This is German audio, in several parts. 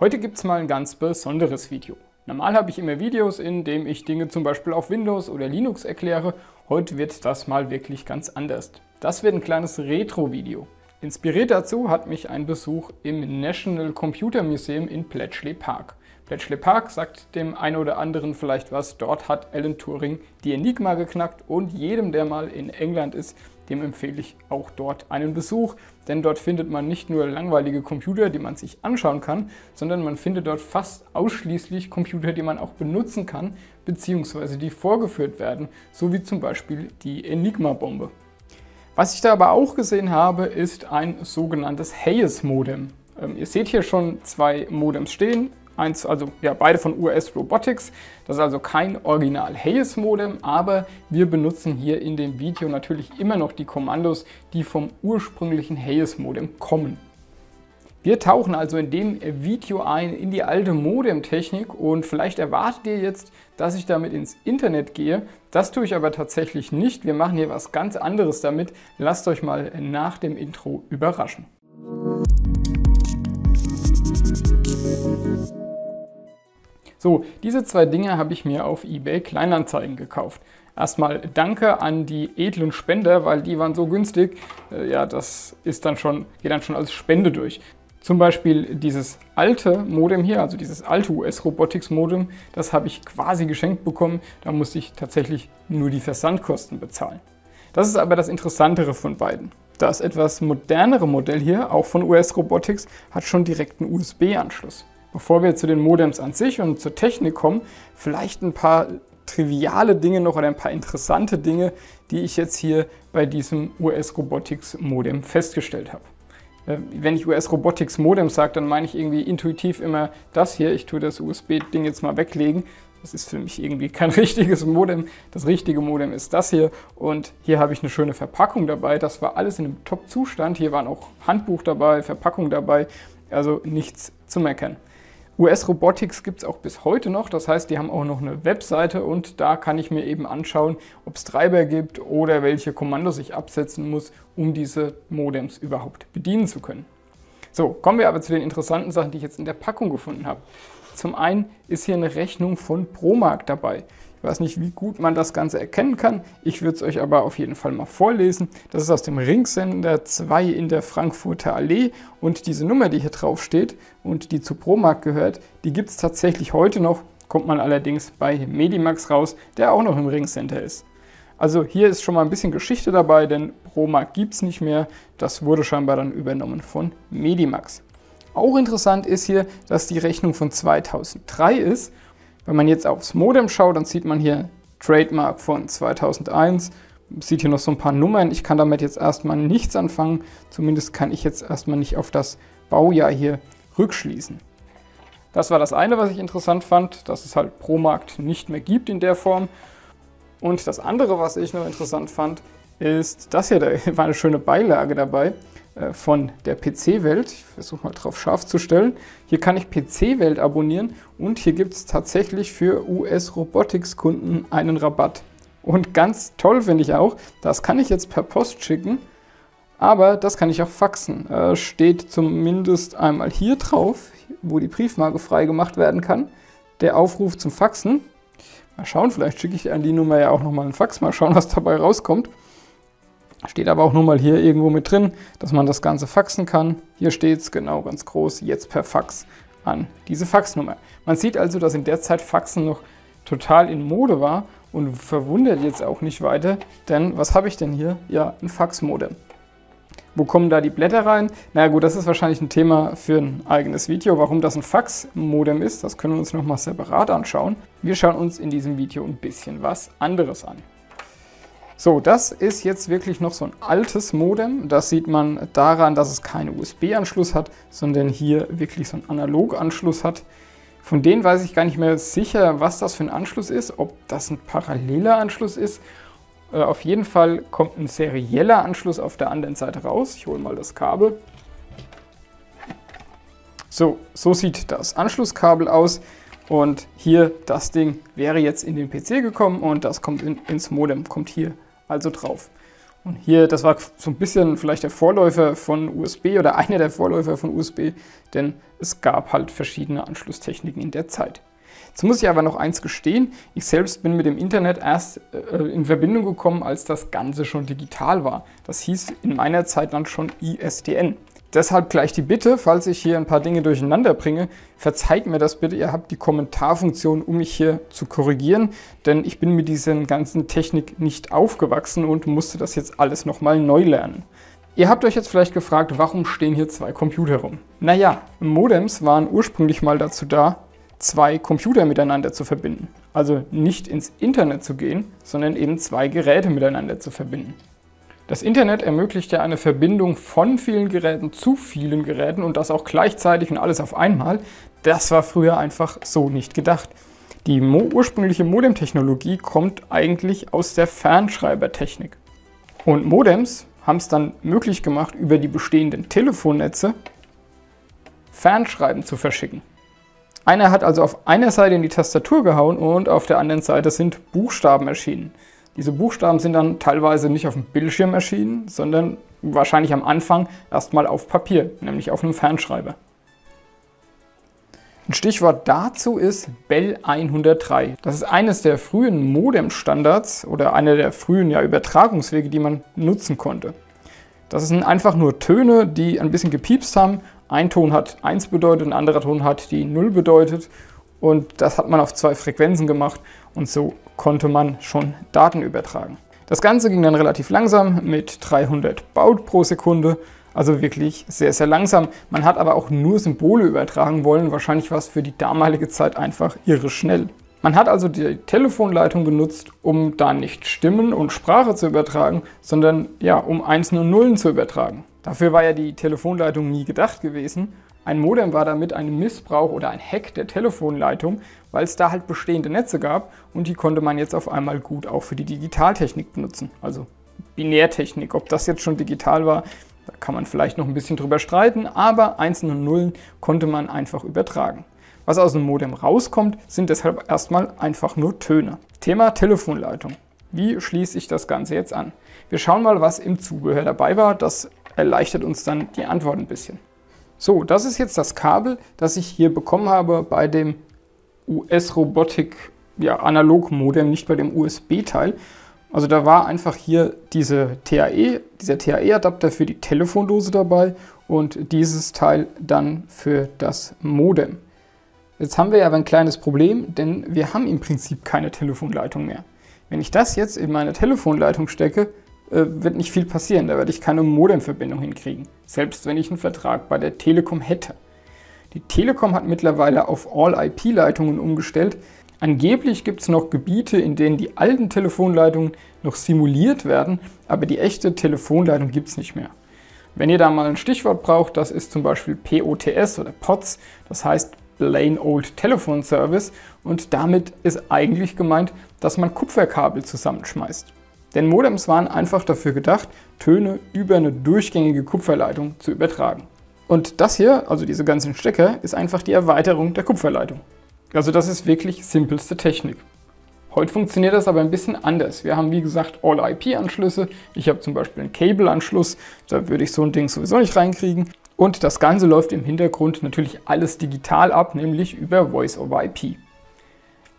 Heute gibt es mal ein ganz besonderes Video. Normal habe ich immer Videos, in denen ich Dinge zum Beispiel auf Windows oder Linux erkläre. Heute wird das mal wirklich ganz anders. Das wird ein kleines Retro-Video. Inspiriert dazu hat mich ein Besuch im National Computer Museum in Bletchley Park. Bletchley Park sagt dem einen oder anderen vielleicht was. Dort hat Alan Turing die Enigma geknackt und jedem, der mal in England ist, dem empfehle ich auch dort einen Besuch, denn dort findet man nicht nur langweilige Computer, die man sich anschauen kann, sondern man findet dort fast ausschließlich Computer, die man auch benutzen kann, beziehungsweise die vorgeführt werden, so wie zum Beispiel die Enigma-Bombe. Was ich da aber auch gesehen habe, ist ein sogenanntes Hayes-Modem. Ähm, ihr seht hier schon zwei Modems stehen, Eins, also ja, beide von US Robotics. Das ist also kein Original Hayes Modem, aber wir benutzen hier in dem Video natürlich immer noch die Kommandos, die vom ursprünglichen Hayes Modem kommen. Wir tauchen also in dem Video ein in die alte Modem-Technik und vielleicht erwartet ihr jetzt, dass ich damit ins Internet gehe. Das tue ich aber tatsächlich nicht. Wir machen hier was ganz anderes damit. Lasst euch mal nach dem Intro überraschen. So, diese zwei Dinge habe ich mir auf eBay Kleinanzeigen gekauft. Erstmal danke an die edlen Spender, weil die waren so günstig. Äh, ja, das ist dann schon, geht dann schon als Spende durch. Zum Beispiel dieses alte Modem hier, also dieses alte US Robotics Modem, das habe ich quasi geschenkt bekommen. Da musste ich tatsächlich nur die Versandkosten bezahlen. Das ist aber das Interessantere von beiden. Das etwas modernere Modell hier, auch von US Robotics, hat schon direkt einen USB-Anschluss. Bevor wir zu den Modems an sich und zur Technik kommen, vielleicht ein paar triviale Dinge noch oder ein paar interessante Dinge, die ich jetzt hier bei diesem US Robotics Modem festgestellt habe. Äh, wenn ich US Robotics Modem sage, dann meine ich irgendwie intuitiv immer das hier. Ich tue das USB-Ding jetzt mal weglegen. Das ist für mich irgendwie kein richtiges Modem. Das richtige Modem ist das hier. Und hier habe ich eine schöne Verpackung dabei. Das war alles in einem Top-Zustand. Hier waren auch Handbuch dabei, Verpackung dabei. Also nichts zu meckern. US Robotics gibt es auch bis heute noch, das heißt, die haben auch noch eine Webseite und da kann ich mir eben anschauen, ob es Treiber gibt oder welche Kommandos ich absetzen muss, um diese Modems überhaupt bedienen zu können. So, kommen wir aber zu den interessanten Sachen, die ich jetzt in der Packung gefunden habe. Zum einen ist hier eine Rechnung von Promark dabei. Ich weiß nicht, wie gut man das Ganze erkennen kann. Ich würde es euch aber auf jeden Fall mal vorlesen. Das ist aus dem Ringsender 2 in der Frankfurter Allee. Und diese Nummer, die hier drauf steht und die zu Promark gehört, die gibt es tatsächlich heute noch. Kommt man allerdings bei Medimax raus, der auch noch im Ringcenter ist. Also hier ist schon mal ein bisschen Geschichte dabei, denn Promark gibt es nicht mehr. Das wurde scheinbar dann übernommen von Medimax. Auch interessant ist hier, dass die Rechnung von 2003 ist wenn man jetzt aufs Modem schaut, dann sieht man hier Trademark von 2001, sieht hier noch so ein paar Nummern. Ich kann damit jetzt erstmal nichts anfangen, zumindest kann ich jetzt erstmal nicht auf das Baujahr hier rückschließen. Das war das eine, was ich interessant fand, dass es halt ProMarkt nicht mehr gibt in der Form. Und das andere, was ich noch interessant fand, ist das hier, da war eine schöne Beilage dabei. Äh, von der PC-Welt. Ich versuche mal drauf scharf zu stellen. Hier kann ich PC-Welt abonnieren und hier gibt es tatsächlich für US-Robotics-Kunden einen Rabatt. Und ganz toll finde ich auch, das kann ich jetzt per Post schicken, aber das kann ich auch faxen. Äh, steht zumindest einmal hier drauf, wo die Briefmarke freigemacht werden kann. Der Aufruf zum Faxen. Mal schauen, vielleicht schicke ich an die Nummer ja auch nochmal einen Fax. Mal schauen, was dabei rauskommt. Steht aber auch nur mal hier irgendwo mit drin, dass man das Ganze faxen kann. Hier steht es genau ganz groß, jetzt per Fax an diese Faxnummer. Man sieht also, dass in der Zeit Faxen noch total in Mode war und verwundert jetzt auch nicht weiter, denn was habe ich denn hier? Ja, ein Faxmodem. Wo kommen da die Blätter rein? Na gut, das ist wahrscheinlich ein Thema für ein eigenes Video. Warum das ein Faxmodem ist, das können wir uns nochmal separat anschauen. Wir schauen uns in diesem Video ein bisschen was anderes an. So, das ist jetzt wirklich noch so ein altes Modem. Das sieht man daran, dass es keinen USB-Anschluss hat, sondern hier wirklich so einen Analog-Anschluss hat. Von denen weiß ich gar nicht mehr sicher, was das für ein Anschluss ist, ob das ein paralleler Anschluss ist. Äh, auf jeden Fall kommt ein serieller Anschluss auf der anderen Seite raus. Ich hole mal das Kabel. So, so sieht das Anschlusskabel aus. Und hier, das Ding wäre jetzt in den PC gekommen und das kommt in, ins Modem, kommt hier also drauf. Und hier, das war so ein bisschen vielleicht der Vorläufer von USB oder einer der Vorläufer von USB, denn es gab halt verschiedene Anschlusstechniken in der Zeit. Jetzt muss ich aber noch eins gestehen, ich selbst bin mit dem Internet erst äh, in Verbindung gekommen, als das Ganze schon digital war. Das hieß in meiner Zeit dann schon ISDN. Deshalb gleich die Bitte, falls ich hier ein paar Dinge durcheinander bringe, verzeiht mir das bitte. Ihr habt die Kommentarfunktion, um mich hier zu korrigieren, denn ich bin mit dieser ganzen Technik nicht aufgewachsen und musste das jetzt alles nochmal neu lernen. Ihr habt euch jetzt vielleicht gefragt, warum stehen hier zwei Computer rum? Naja, Modems waren ursprünglich mal dazu da, zwei Computer miteinander zu verbinden. Also nicht ins Internet zu gehen, sondern eben zwei Geräte miteinander zu verbinden. Das Internet ermöglicht ja eine Verbindung von vielen Geräten zu vielen Geräten und das auch gleichzeitig und alles auf einmal. Das war früher einfach so nicht gedacht. Die mo ursprüngliche Modem-Technologie kommt eigentlich aus der Fernschreibertechnik. Und Modems haben es dann möglich gemacht, über die bestehenden Telefonnetze Fernschreiben zu verschicken. Einer hat also auf einer Seite in die Tastatur gehauen und auf der anderen Seite sind Buchstaben erschienen. Diese Buchstaben sind dann teilweise nicht auf dem Bildschirm erschienen, sondern wahrscheinlich am Anfang erstmal auf Papier, nämlich auf einem Fernschreiber. Ein Stichwort dazu ist Bell 103. Das ist eines der frühen Modem-Standards oder einer der frühen ja, Übertragungswege, die man nutzen konnte. Das sind einfach nur Töne, die ein bisschen gepiepst haben. Ein Ton hat 1 bedeutet, ein anderer Ton hat die 0 bedeutet. Und das hat man auf zwei Frequenzen gemacht und so konnte man schon Daten übertragen. Das Ganze ging dann relativ langsam mit 300 Baut pro Sekunde, also wirklich sehr, sehr langsam. Man hat aber auch nur Symbole übertragen wollen, wahrscheinlich war es für die damalige Zeit einfach irre schnell. Man hat also die Telefonleitung genutzt, um da nicht Stimmen und Sprache zu übertragen, sondern ja, um Einsen und Nullen zu übertragen. Dafür war ja die Telefonleitung nie gedacht gewesen ein Modem war damit ein Missbrauch oder ein Hack der Telefonleitung, weil es da halt bestehende Netze gab und die konnte man jetzt auf einmal gut auch für die Digitaltechnik benutzen. Also Binärtechnik. Ob das jetzt schon digital war, da kann man vielleicht noch ein bisschen drüber streiten, aber Einsen und Nullen konnte man einfach übertragen. Was aus dem Modem rauskommt, sind deshalb erstmal einfach nur Töne. Thema Telefonleitung. Wie schließe ich das Ganze jetzt an? Wir schauen mal, was im Zubehör dabei war. Das erleichtert uns dann die Antwort ein bisschen. So, das ist jetzt das Kabel, das ich hier bekommen habe bei dem US Robotic ja, Analog Modem, nicht bei dem USB-Teil. Also da war einfach hier diese TAE, dieser TAE-Adapter für die Telefondose dabei und dieses Teil dann für das Modem. Jetzt haben wir aber ein kleines Problem, denn wir haben im Prinzip keine Telefonleitung mehr. Wenn ich das jetzt in meine Telefonleitung stecke, wird nicht viel passieren. Da werde ich keine Modemverbindung hinkriegen, selbst wenn ich einen Vertrag bei der Telekom hätte. Die Telekom hat mittlerweile auf All-IP-Leitungen umgestellt. Angeblich gibt es noch Gebiete, in denen die alten Telefonleitungen noch simuliert werden, aber die echte Telefonleitung gibt es nicht mehr. Wenn ihr da mal ein Stichwort braucht, das ist zum Beispiel POTS oder POTS, das heißt Plain Old Telephone Service und damit ist eigentlich gemeint, dass man Kupferkabel zusammenschmeißt. Denn Modems waren einfach dafür gedacht, Töne über eine durchgängige Kupferleitung zu übertragen. Und das hier, also diese ganzen Stecker, ist einfach die Erweiterung der Kupferleitung. Also das ist wirklich simpelste Technik. Heute funktioniert das aber ein bisschen anders. Wir haben wie gesagt All-IP-Anschlüsse. Ich habe zum Beispiel einen Cable-Anschluss, da würde ich so ein Ding sowieso nicht reinkriegen. Und das Ganze läuft im Hintergrund natürlich alles digital ab, nämlich über Voice-over-IP.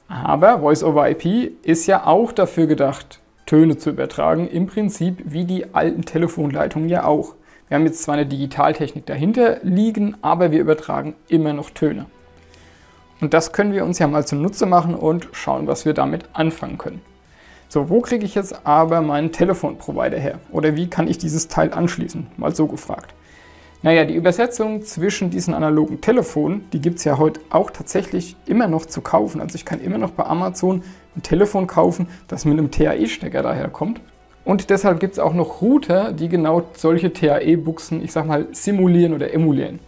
Aber Voice-over-IP ist ja auch dafür gedacht, Töne zu übertragen, im Prinzip wie die alten Telefonleitungen ja auch. Wir haben jetzt zwar eine Digitaltechnik dahinter liegen, aber wir übertragen immer noch Töne. Und das können wir uns ja mal zunutze machen und schauen, was wir damit anfangen können. So, wo kriege ich jetzt aber meinen Telefonprovider her? Oder wie kann ich dieses Teil anschließen? Mal so gefragt. Naja, die Übersetzung zwischen diesen analogen Telefonen, die gibt es ja heute auch tatsächlich immer noch zu kaufen. Also ich kann immer noch bei Amazon ein Telefon kaufen, das mit einem TAE-Stecker daherkommt. Und deshalb gibt es auch noch Router, die genau solche TAE-Buchsen, ich sag mal, simulieren oder emulieren.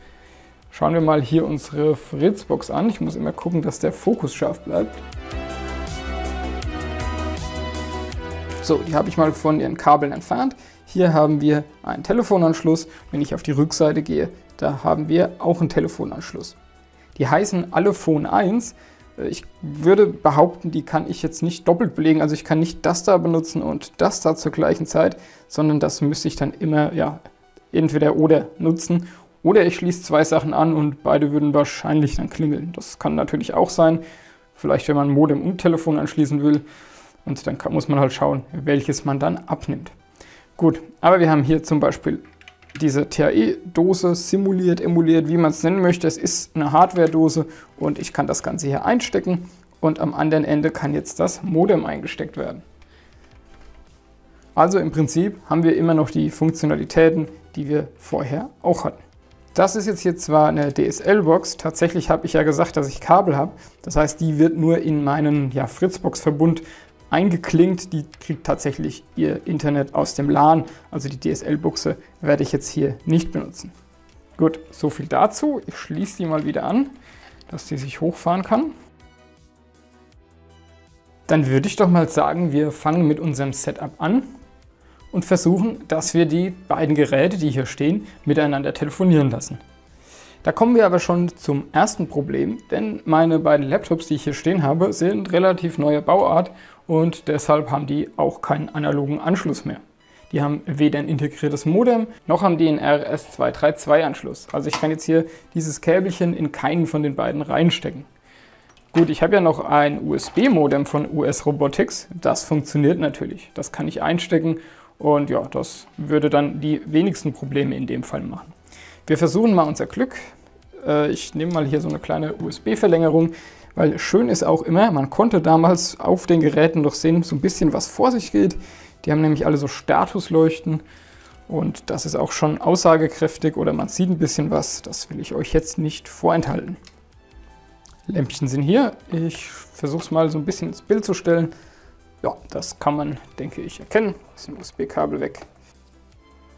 Schauen wir mal hier unsere Fritzbox an. Ich muss immer gucken, dass der Fokus scharf bleibt. So, die habe ich mal von ihren Kabeln entfernt. Hier haben wir einen Telefonanschluss. Wenn ich auf die Rückseite gehe, da haben wir auch einen Telefonanschluss. Die heißen alle Phone 1, Äh, ich würde behaupten, die kann ich jetzt nicht doppelt belegen. Also ich kann nicht das da benutzen und das da zur gleichen Zeit, sondern das müsste ich dann immer ja, entweder oder nutzen. Oder ich schließe zwei Sachen an und beide würden wahrscheinlich dann klingeln. Das kann natürlich auch sein. Vielleicht, wenn man Modem und Telefon anschließen will. Und dann kann, muss man halt schauen, welches man dann abnimmt. Gut, aber wir haben hier zum Beispiel diese TAE-Dose simuliert, emuliert, wie man es nennen möchte. Es ist eine Hardware-Dose und ich kann das Ganze hier einstecken und am anderen Ende kann jetzt das Modem eingesteckt werden. Also im Prinzip haben wir immer noch die Funktionalitäten, die wir vorher auch hatten. Das ist jetzt hier zwar eine DSL-Box, tatsächlich habe ich ja gesagt, dass ich Kabel habe. Das heißt, die wird nur in meinen ja, Fritzbox-Verbund eingeklinkt. Die kriegt tatsächlich ihr Internet aus dem LAN. Also die DSL-Buchse werde ich jetzt hier nicht benutzen. Gut, so viel dazu. Ich schließe die mal wieder an, dass die sich hochfahren kann. Dann würde ich doch mal sagen, wir fangen mit unserem Setup an und versuchen, dass wir die beiden Geräte, die hier stehen, miteinander telefonieren lassen. Da kommen wir aber schon zum ersten Problem, denn meine beiden Laptops, die ich hier stehen habe, sind relativ neue Bauart und deshalb haben die auch keinen analogen Anschluss mehr. Die haben weder ein integriertes Modem, noch haben die einen RS232 Anschluss. Also ich kann jetzt hier dieses Käbelchen in keinen von den beiden reinstecken. Gut, ich habe ja noch ein USB-Modem von US Robotics. Das funktioniert natürlich. Das kann ich einstecken und ja, das würde dann die wenigsten Probleme in dem Fall machen. Wir versuchen mal unser Glück. Äh, ich nehme mal hier so eine kleine USB-Verlängerung. Weil schön ist auch immer, man konnte damals auf den Geräten doch sehen, so ein bisschen was vor sich geht. Die haben nämlich alle so Statusleuchten und das ist auch schon aussagekräftig oder man sieht ein bisschen was. Das will ich euch jetzt nicht vorenthalten. Lämpchen sind hier. Ich versuche es mal so ein bisschen ins Bild zu stellen. Ja, das kann man, denke ich, erkennen. Ist ein USB-Kabel weg.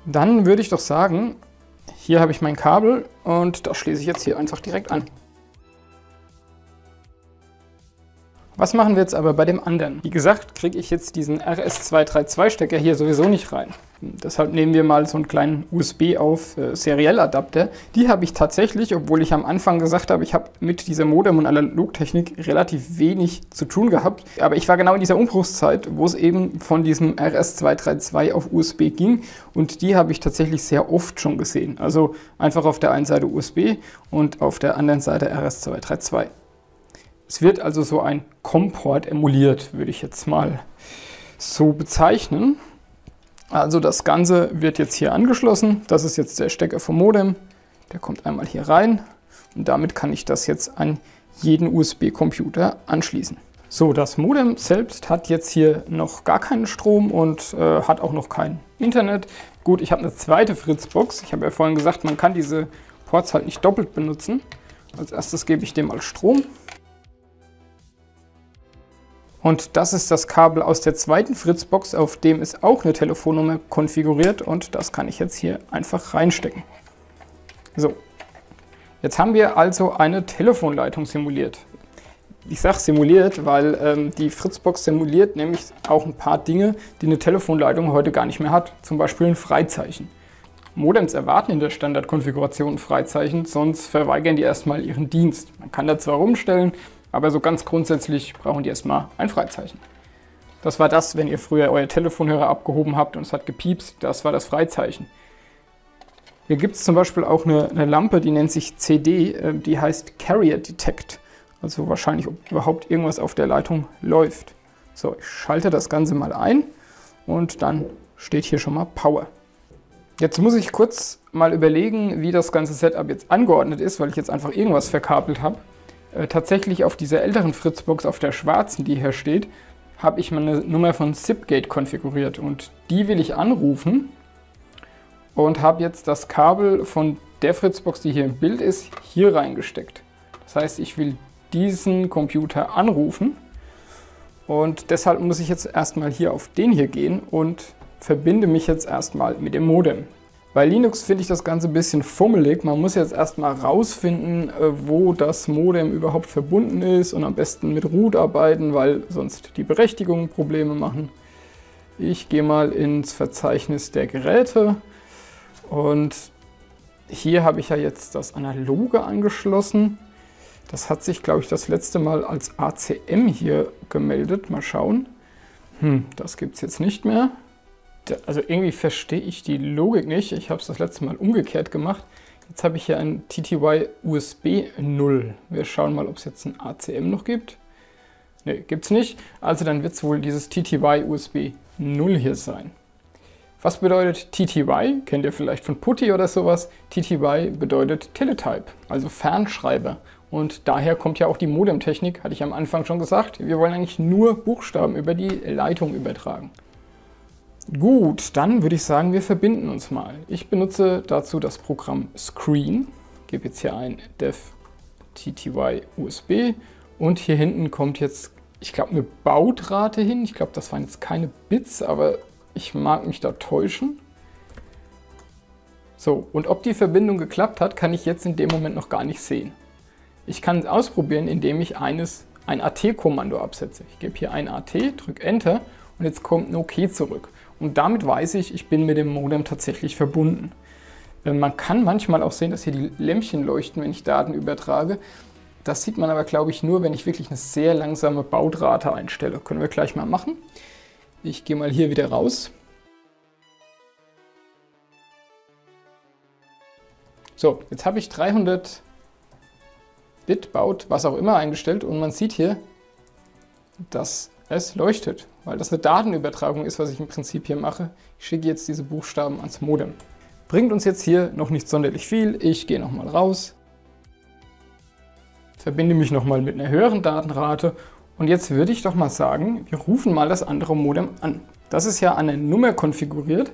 Dann würde ich doch sagen, hier habe ich mein Kabel und das schließe ich jetzt hier einfach direkt an. Was machen wir jetzt aber bei dem anderen? Wie gesagt, kriege ich jetzt diesen RS232-Stecker hier sowieso nicht rein. Deshalb nehmen wir mal so einen kleinen USB auf äh, Seriell-Adapter. Die habe ich tatsächlich, obwohl ich am Anfang gesagt habe, ich habe mit dieser Modem- und Analogtechnik relativ wenig zu tun gehabt. Aber ich war genau in dieser Umbruchszeit, wo es eben von diesem RS232 auf USB ging. Und die habe ich tatsächlich sehr oft schon gesehen. Also einfach auf der einen Seite USB und auf der anderen Seite RS232. Es wird also so ein Komport emuliert, würde ich jetzt mal so bezeichnen. Also das Ganze wird jetzt hier angeschlossen. Das ist jetzt der Stecker vom Modem. Der kommt einmal hier rein und damit kann ich das jetzt an jeden USB-Computer anschließen. So, das Modem selbst hat jetzt hier noch gar keinen Strom und äh, hat auch noch kein Internet. Gut, ich habe eine zweite Fritzbox. Ich habe ja vorhin gesagt, man kann diese Ports halt nicht doppelt benutzen. Als erstes gebe ich dem mal Strom. Und das ist das Kabel aus der zweiten Fritzbox, auf dem ist auch eine Telefonnummer konfiguriert und das kann ich jetzt hier einfach reinstecken. So, jetzt haben wir also eine Telefonleitung simuliert. Ich sage simuliert, weil ähm, die Fritzbox simuliert nämlich auch ein paar Dinge, die eine Telefonleitung heute gar nicht mehr hat. Zum Beispiel ein Freizeichen. Modems erwarten in der Standardkonfiguration ein Freizeichen, sonst verweigern die erstmal ihren Dienst. Man kann da zwar rumstellen, aber so ganz grundsätzlich brauchen die erstmal ein Freizeichen. Das war das, wenn ihr früher euer Telefonhörer abgehoben habt und es hat gepiepst, das war das Freizeichen. Hier gibt es zum Beispiel auch eine, eine, Lampe, die nennt sich CD, äh, die heißt Carrier Detect. Also wahrscheinlich, ob überhaupt irgendwas auf der Leitung läuft. So, ich schalte das Ganze mal ein und dann steht hier schon mal Power. Jetzt muss ich kurz mal überlegen, wie das ganze Setup jetzt angeordnet ist, weil ich jetzt einfach irgendwas verkabelt habe. Äh, tatsächlich auf dieser älteren Fritzbox, auf der schwarzen, die hier steht, habe ich meine Nummer von Zipgate konfiguriert und die will ich anrufen und habe jetzt das Kabel von der Fritzbox, die hier im Bild ist, hier reingesteckt. Das heißt, ich will diesen Computer anrufen und deshalb muss ich jetzt erstmal hier auf den hier gehen und verbinde mich jetzt erstmal mit dem Modem. Bei Linux finde ich das Ganze ein bisschen fummelig. Man muss jetzt erstmal rausfinden, äh, wo das Modem überhaupt verbunden ist und am besten mit Root arbeiten, weil sonst die Berechtigungen Probleme machen. Ich gehe mal ins Verzeichnis der Geräte und hier habe ich ja jetzt das Analoge angeschlossen. Das hat sich, glaube ich, das letzte Mal als ACM hier gemeldet. Mal schauen. Hm, das gibt es jetzt nicht mehr. Also irgendwie verstehe ich die Logik nicht. Ich habe es das letzte Mal umgekehrt gemacht. Jetzt habe ich hier ein TTY USB 0. Wir schauen mal, ob es jetzt ein ACM noch gibt. Ne, gibt es nicht. Also dann wird es wohl dieses TTY USB 0 hier sein. Was bedeutet TTY? Kennt ihr vielleicht von Putty oder sowas? TTY bedeutet Teletype, also Fernschreiber. Und daher kommt ja auch die Modemtechnik, hatte ich am Anfang schon gesagt. Wir wollen eigentlich nur Buchstaben über die Leitung übertragen. Gut, dann würde ich sagen, wir verbinden uns mal. Ich benutze dazu das Programm Screen, gebe jetzt hier ein dev TTY USB und hier hinten kommt jetzt, ich glaube, eine Baudrate hin. Ich glaube, das waren jetzt keine Bits, aber ich mag mich da täuschen. So, und ob die Verbindung geklappt hat, kann ich jetzt in dem Moment noch gar nicht sehen. Ich kann es ausprobieren, indem ich eines, ein AT-Kommando absetze. Ich gebe hier ein AT, drücke Enter und jetzt kommt ein OK zurück. Und damit weiß ich, ich bin mit dem Modem tatsächlich verbunden. Äh, man kann manchmal auch sehen, dass hier die Lämpchen leuchten, wenn ich Daten übertrage. Das sieht man aber, glaube ich, nur, wenn ich wirklich eine sehr langsame Baudrate einstelle. Können wir gleich mal machen. Ich gehe mal hier wieder raus. So, jetzt habe ich 300 Bit baut, was auch immer eingestellt und man sieht hier, dass es leuchtet, weil das eine Datenübertragung ist, was ich im Prinzip hier mache. Ich schicke jetzt diese Buchstaben ans Modem. Bringt uns jetzt hier noch nicht sonderlich viel. Ich gehe nochmal raus, verbinde mich nochmal mit einer höheren Datenrate und jetzt würde ich doch mal sagen, wir rufen mal das andere Modem an. Das ist ja an eine Nummer konfiguriert,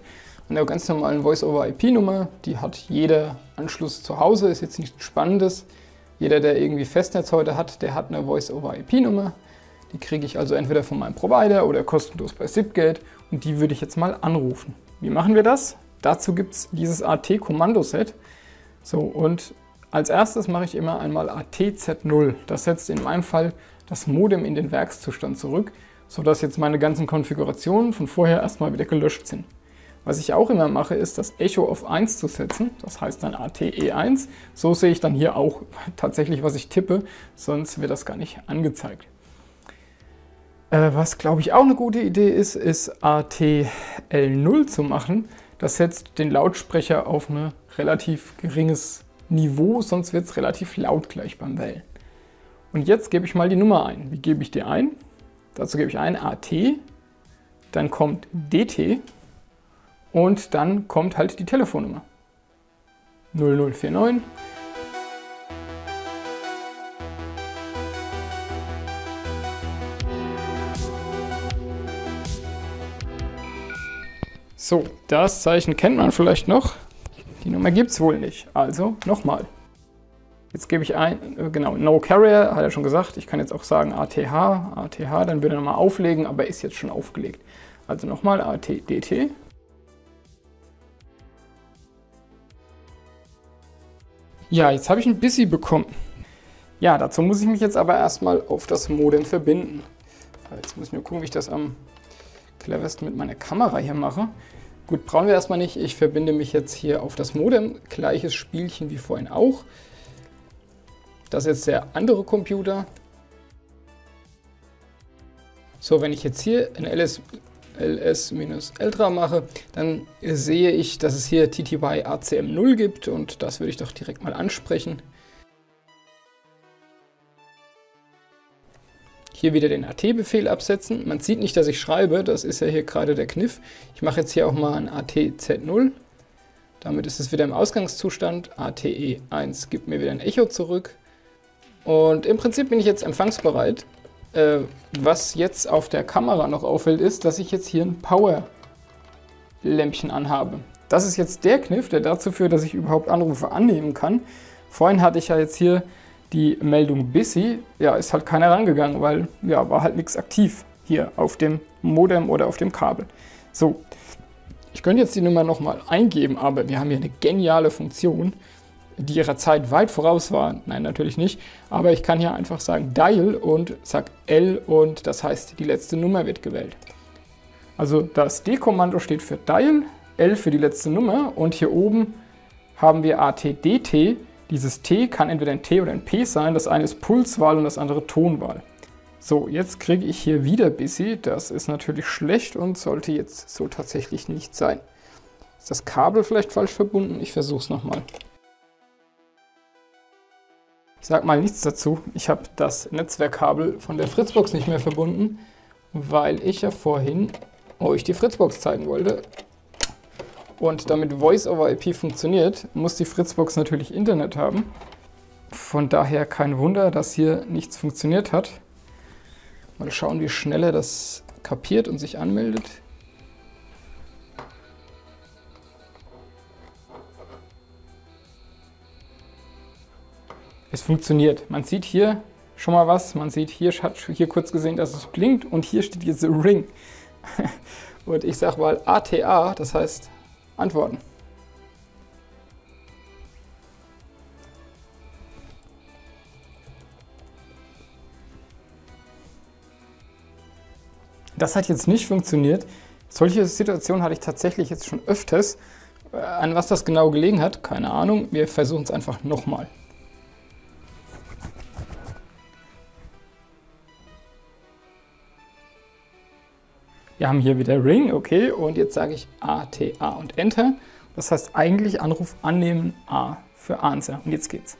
an der ganz normalen Voice-over-IP-Nummer. Die hat jeder Anschluss zu Hause, ist jetzt nichts Spannendes. Jeder, der irgendwie Festnetz heute hat, der hat eine Voice-over-IP-Nummer. Die kriege ich also entweder von meinem Provider oder kostenlos bei Zipgate und die würde ich jetzt mal anrufen. Wie machen wir das? Dazu gibt es dieses AT-Kommandoset. So, und als erstes mache ich immer einmal ATZ0. Das setzt in meinem Fall das Modem in den Werkszustand zurück, sodass jetzt meine ganzen Konfigurationen von vorher erstmal wieder gelöscht sind. Was ich auch immer mache, ist das Echo auf 1 zu setzen, das heißt dann ATE1. So sehe ich dann hier auch tatsächlich, was ich tippe, sonst wird das gar nicht angezeigt. Äh, was glaube ich auch eine gute Idee ist, ist ATL0 zu machen. Das setzt den Lautsprecher auf ein relativ geringes Niveau, sonst wird es relativ laut gleich beim Wählen. Und jetzt gebe ich mal die Nummer ein. Wie gebe ich die ein? Dazu gebe ich ein AT, dann kommt DT und dann kommt halt die Telefonnummer. 0049 So, das Zeichen kennt man vielleicht noch. Die Nummer gibt es wohl nicht. Also nochmal. Jetzt gebe ich ein, äh, genau, No Carrier, hat er schon gesagt. Ich kann jetzt auch sagen ATH, ATH, dann würde er nochmal auflegen, aber ist jetzt schon aufgelegt. Also nochmal ATDT. Ja, jetzt habe ich ein Busy bekommen. Ja, dazu muss ich mich jetzt aber erstmal auf das Modem verbinden. Jetzt muss ich nur gucken, wie ich das am cleversten mit meiner Kamera hier mache. Gut, brauchen wir erstmal nicht. Ich verbinde mich jetzt hier auf das Modem. Gleiches Spielchen wie vorhin auch. Das ist jetzt der andere Computer. So, wenn ich jetzt hier ein LS ls-ultra mache, dann sehe ich, dass es hier TTY ACM0 gibt und das würde ich doch direkt mal ansprechen. Hier wieder den AT-Befehl absetzen. Man sieht nicht, dass ich schreibe, das ist ja hier gerade der Kniff. Ich mache jetzt hier auch mal ein ATZ0. Damit ist es wieder im Ausgangszustand. ATE1 gibt mir wieder ein Echo zurück. Und im Prinzip bin ich jetzt empfangsbereit. Äh, was jetzt auf der Kamera noch auffällt, ist, dass ich jetzt hier ein Power-Lämpchen anhabe. Das ist jetzt der Kniff, der dazu führt, dass ich überhaupt Anrufe annehmen kann. Vorhin hatte ich ja jetzt hier die Meldung Busy. Ja, ist halt keiner rangegangen, weil ja, war halt nichts aktiv hier auf dem Modem oder auf dem Kabel. So, ich könnte jetzt die Nummer nochmal eingeben, aber wir haben hier eine geniale Funktion die ihrer Zeit weit voraus war. Nein, natürlich nicht. Aber ich kann hier einfach sagen Dial und sag L und das heißt, die letzte Nummer wird gewählt. Also das D-Kommando steht für Dial, L für die letzte Nummer und hier oben haben wir ATDT. Dieses T kann entweder ein T oder ein P sein. Das eine ist Pulswahl und das andere Tonwahl. So, jetzt kriege ich hier wieder Busy. Das ist natürlich schlecht und sollte jetzt so tatsächlich nicht sein. Ist das Kabel vielleicht falsch verbunden? Ich versuche es nochmal. Ich sage mal nichts dazu. Ich habe das Netzwerkkabel von der Fritzbox nicht mehr verbunden, weil ich ja vorhin euch die Fritzbox zeigen wollte. Und damit Voice over IP funktioniert, muss die Fritzbox natürlich Internet haben. Von daher kein Wunder, dass hier nichts funktioniert hat. Mal schauen, wie schnell er das kapiert und sich anmeldet. Es funktioniert. Man sieht hier schon mal was. Man sieht hier, hat hier kurz gesehen, dass es blinkt und hier steht jetzt Ring. und ich sage mal ATA, das heißt Antworten. Das hat jetzt nicht funktioniert. Solche Situationen hatte ich tatsächlich jetzt schon öfters. Äh, an was das genau gelegen hat, keine Ahnung. Wir versuchen es einfach nochmal. Wir haben hier wieder Ring, okay, und jetzt sage ich ATA und Enter. Das heißt eigentlich Anruf annehmen A für Answer. Und jetzt geht's.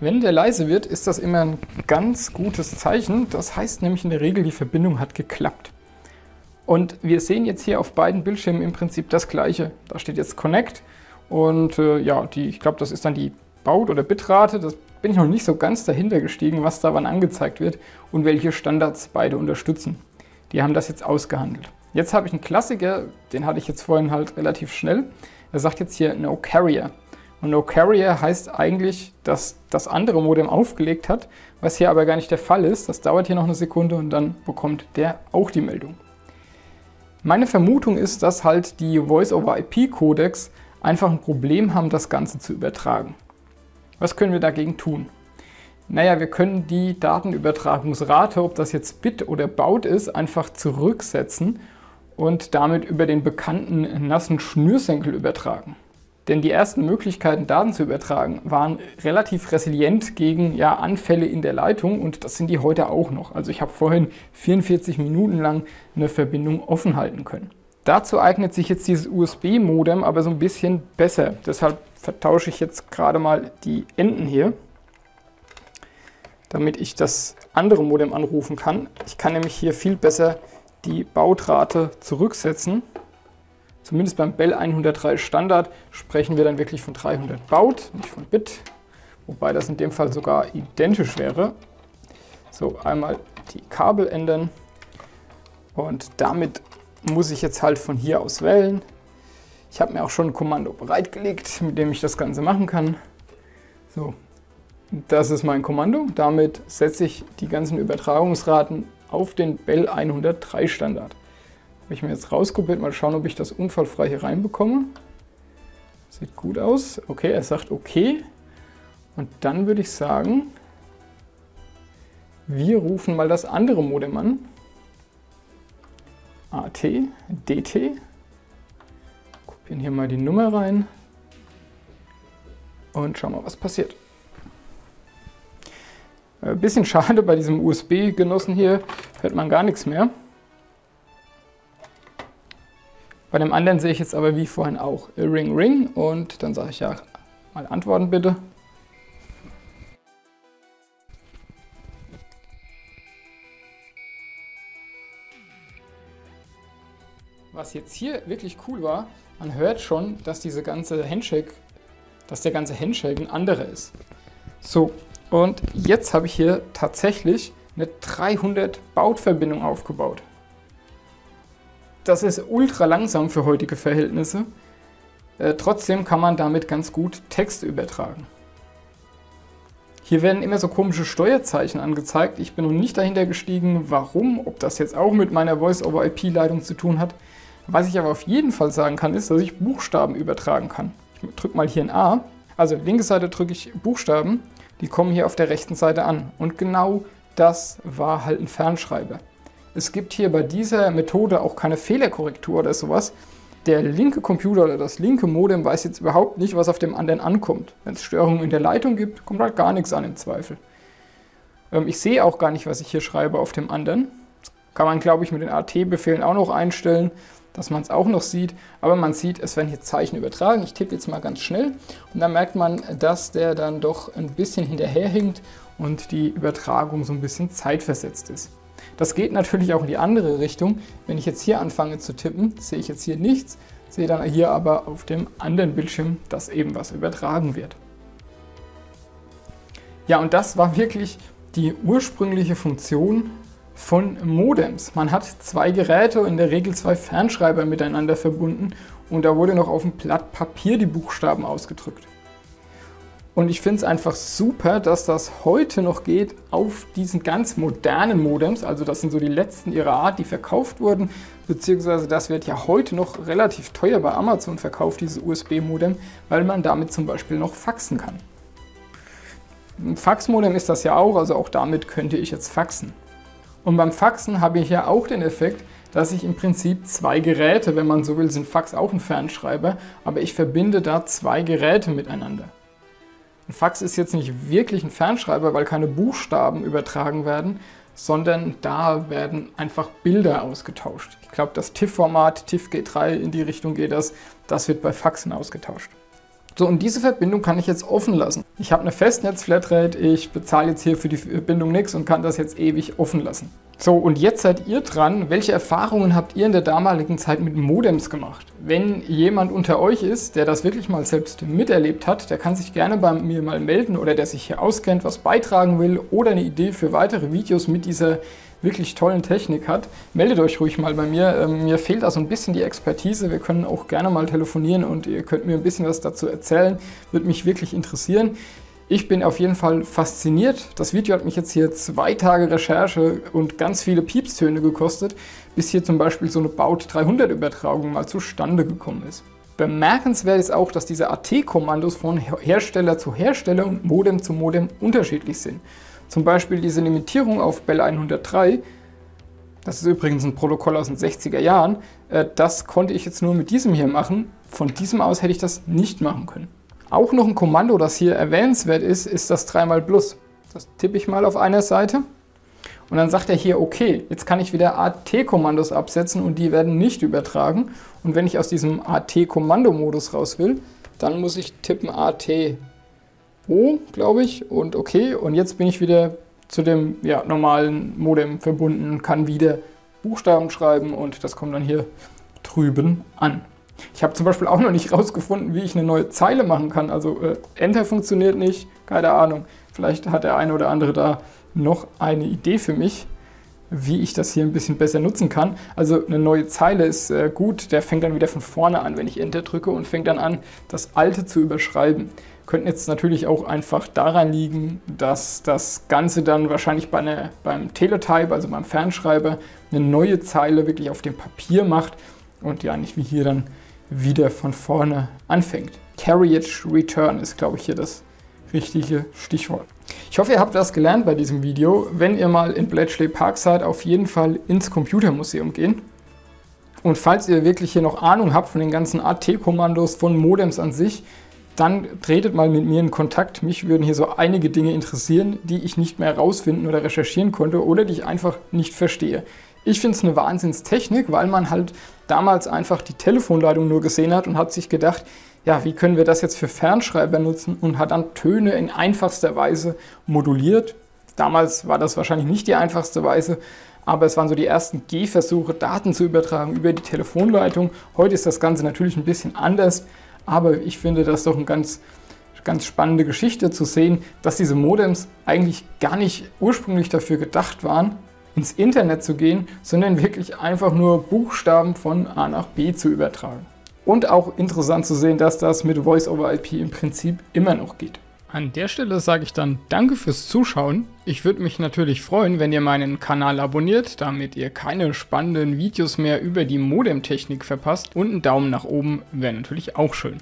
Wenn der leise wird, ist das immer ein ganz gutes Zeichen. Das heißt nämlich in der Regel, die Verbindung hat geklappt. Und wir sehen jetzt hier auf beiden Bildschirmen im Prinzip das gleiche. Da steht jetzt Connect und äh, ja, die, ich glaube, das ist dann die Baut- oder Bitrate. Das bin ich noch nicht so ganz dahinter gestiegen, was da wann angezeigt wird und welche Standards beide unterstützen. Die haben das jetzt ausgehandelt. Jetzt habe ich einen Klassiker, den hatte ich jetzt vorhin halt relativ schnell. Er sagt jetzt hier No Carrier. Und No Carrier heißt eigentlich, dass das andere Modem aufgelegt hat, was hier aber gar nicht der Fall ist. Das dauert hier noch eine Sekunde und dann bekommt der auch die Meldung. Meine Vermutung ist, dass halt die Voice-over-IP-Codecs einfach ein Problem haben, das Ganze zu übertragen. Was können wir dagegen tun? Naja, wir können die Datenübertragungsrate, ob das jetzt Bit oder Baut ist, einfach zurücksetzen und damit über den bekannten nassen Schnürsenkel übertragen. Denn die ersten Möglichkeiten, Daten zu übertragen, waren relativ resilient gegen ja, Anfälle in der Leitung und das sind die heute auch noch. Also ich habe vorhin 44 Minuten lang eine Verbindung offen halten können. Dazu eignet sich jetzt dieses USB-Modem aber so ein bisschen besser. Deshalb vertausche ich jetzt gerade mal die Enden hier, damit ich das andere Modem anrufen kann. Ich kann nämlich hier viel besser die Bautrate zurücksetzen. Zumindest beim Bell 103 Standard sprechen wir dann wirklich von 300 Baut, nicht von Bit, wobei das in dem Fall sogar identisch wäre. So, einmal die Kabel ändern und damit muss ich jetzt halt von hier aus wählen. Ich habe mir auch schon ein Kommando bereitgelegt, mit dem ich das Ganze machen kann. So, das ist mein Kommando. Damit setze ich die ganzen Übertragungsraten auf den Bell 103 Standard. Habe ich mir jetzt rauskopiert, mal schauen, ob ich das unfallfrei hier reinbekomme. Sieht gut aus. Okay, er sagt okay. Und dann würde ich sagen, wir rufen mal das andere Modem an. AT, DT. Kopieren hier mal die Nummer rein. Und schauen mal, was passiert. Ein äh, bisschen schade bei diesem USB-Genossen hier, hört man gar nichts mehr. Bei dem anderen sehe ich jetzt aber wie vorhin auch Ring Ring und dann sage ich ja mal antworten bitte. Was jetzt hier wirklich cool war, man hört schon, dass diese ganze Handshake, dass der ganze Handshake ein anderer ist. So, und jetzt habe ich hier tatsächlich eine 300 Bautverbindung aufgebaut. Das ist ultra langsam für heutige Verhältnisse. Äh, trotzdem kann man damit ganz gut Text übertragen. Hier werden immer so komische Steuerzeichen angezeigt. Ich bin noch nicht dahinter gestiegen, warum, ob das jetzt auch mit meiner Voice-over-IP-Leitung zu tun hat. Was ich aber auf jeden Fall sagen kann, ist, dass ich Buchstaben übertragen kann. Ich drücke mal hier ein A. Also linke Seite drücke ich Buchstaben, die kommen hier auf der rechten Seite an. Und genau das war halt ein Fernschreiber. Es gibt hier bei dieser Methode auch keine Fehlerkorrektur oder sowas. Der linke Computer oder das linke Modem weiß jetzt überhaupt nicht, was auf dem anderen ankommt. Wenn es Störungen in der Leitung gibt, kommt halt gar nichts an im Zweifel. Ähm, ich sehe auch gar nicht, was ich hier schreibe auf dem anderen. Das kann man, glaube ich, mit den AT-Befehlen auch noch einstellen, dass man es auch noch sieht. Aber man sieht, es werden hier Zeichen übertragen. Ich tippe jetzt mal ganz schnell und dann merkt man, dass der dann doch ein bisschen hinterherhinkt und die Übertragung so ein bisschen zeitversetzt ist. Das geht natürlich auch in die andere Richtung. Wenn ich jetzt hier anfange zu tippen, sehe ich jetzt hier nichts, sehe dann hier aber auf dem anderen Bildschirm, dass eben was übertragen wird. Ja, und das war wirklich die ursprüngliche Funktion von Modems. Man hat zwei Geräte, in der Regel zwei Fernschreiber miteinander verbunden und da wurde noch auf dem Blatt Papier die Buchstaben ausgedrückt. Und ich finde es einfach super, dass das heute noch geht auf diesen ganz modernen Modems. Also das sind so die letzten ihrer Art, die verkauft wurden. Beziehungsweise das wird ja heute noch relativ teuer bei Amazon verkauft, dieses USB-Modem, weil man damit zum Beispiel noch faxen kann. Ein Faxmodem ist das ja auch, also auch damit könnte ich jetzt faxen. Und beim Faxen habe ich ja auch den Effekt, dass ich im Prinzip zwei Geräte, wenn man so will, sind Fax auch ein Fernschreiber, aber ich verbinde da zwei Geräte miteinander. Ein Fax ist jetzt nicht wirklich ein Fernschreiber, weil keine Buchstaben übertragen werden, sondern da werden einfach Bilder ausgetauscht. Ich glaube, das TIFF-Format, TIFF G3, in die Richtung geht das, das wird bei Faxen ausgetauscht. So, und diese Verbindung kann ich jetzt offen lassen. Ich habe eine Festnetz-Flatrate, ich bezahle jetzt hier für die Verbindung nichts und kann das jetzt ewig offen lassen. So, und jetzt seid ihr dran. Welche Erfahrungen habt ihr in der damaligen Zeit mit Modems gemacht? Wenn jemand unter euch ist, der das wirklich mal selbst miterlebt hat, der kann sich gerne bei mir mal melden oder der sich hier auskennt, was beitragen will oder eine Idee für weitere Videos mit dieser wirklich tollen Technik hat. Meldet euch ruhig mal bei mir. Ähm, mir fehlt da so ein bisschen die Expertise. Wir können auch gerne mal telefonieren und ihr könnt mir ein bisschen was dazu erzählen. Würde mich wirklich interessieren. Ich bin auf jeden Fall fasziniert. Das Video hat mich jetzt hier zwei Tage Recherche und ganz viele Piepstöne gekostet, bis hier zum Beispiel so eine Baut 300 Übertragung mal zustande gekommen ist. Bemerkenswert ist auch, dass diese AT-Kommandos von Hersteller zu Hersteller und Modem zu Modem unterschiedlich sind. Zum Beispiel diese Limitierung auf Bell 103, das ist übrigens ein Protokoll aus den 60er Jahren, äh, das konnte ich jetzt nur mit diesem hier machen. Von diesem aus hätte ich das nicht machen können. Auch noch ein Kommando, das hier erwähnenswert ist, ist das 3 plus. Das tippe ich mal auf einer Seite und dann sagt er hier, okay, jetzt kann ich wieder AT-Kommandos absetzen und die werden nicht übertragen. Und wenn ich aus diesem AT-Kommando-Modus raus will, dann muss ich tippen AT O, glaube ich, und okay. Und jetzt bin ich wieder zu dem ja, normalen Modem verbunden und kann wieder Buchstaben schreiben und das kommt dann hier drüben an. Ich habe zum Beispiel auch noch nicht rausgefunden, wie ich eine neue Zeile machen kann. Also äh, Enter funktioniert nicht, keine Ahnung. Vielleicht hat der eine oder andere da noch eine Idee für mich, wie ich das hier ein bisschen besser nutzen kann. Also eine neue Zeile ist äh, gut, der fängt dann wieder von vorne an, wenn ich Enter drücke und fängt dann an, das alte zu überschreiben. Könnten jetzt natürlich auch einfach daran liegen, dass das Ganze dann wahrscheinlich bei einer, beim Teletype, also beim Fernschreiber, eine neue Zeile wirklich auf dem Papier macht und ja nicht wie hier dann wieder von vorne anfängt. Carriage Return ist, glaube ich, hier das richtige Stichwort. Ich hoffe, ihr habt was gelernt bei diesem Video. Wenn ihr mal in Bletchley Park seid, auf jeden Fall ins Computermuseum gehen. Und falls ihr wirklich hier noch Ahnung habt von den ganzen AT-Kommandos, von Modems an sich, dann tretet mal mit mir in Kontakt. Mich würden hier so einige Dinge interessieren, die ich nicht mehr herausfinden oder recherchieren konnte oder die ich einfach nicht verstehe. Ich finde es eine Wahnsinnstechnik, weil man halt damals einfach die Telefonleitung nur gesehen hat und hat sich gedacht, ja, wie können wir das jetzt für Fernschreiber nutzen und hat dann Töne in einfachster Weise moduliert. Damals war das wahrscheinlich nicht die einfachste Weise, aber es waren so die ersten Gehversuche, Daten zu übertragen über die Telefonleitung. Heute ist das Ganze natürlich ein bisschen anders, aber ich finde das doch eine ganz, ganz spannende Geschichte zu sehen, dass diese Modems eigentlich gar nicht ursprünglich dafür gedacht waren, ins Internet zu gehen, sondern wirklich einfach nur Buchstaben von A nach B zu übertragen. Und auch interessant zu sehen, dass das mit Voice-over-IP im Prinzip immer noch geht. An der Stelle sage ich dann Danke fürs Zuschauen. Ich würde mich natürlich freuen, wenn ihr meinen Kanal abonniert, damit ihr keine spannenden Videos mehr über die Modemtechnik verpasst. Und ein Daumen nach oben wäre natürlich auch schön.